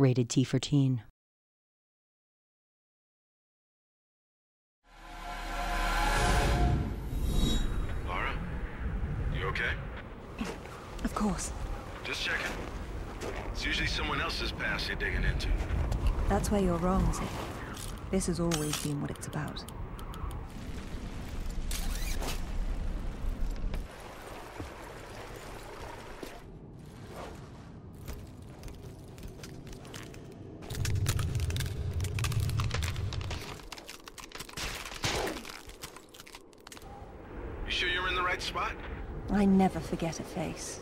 Rated T for Teen. Lara? You okay? Of course. Just checking. It's usually someone else's past you're digging into. That's where you're wrong, Zip. This has always been what it's about. Sure you're in the right spot? I never forget a face.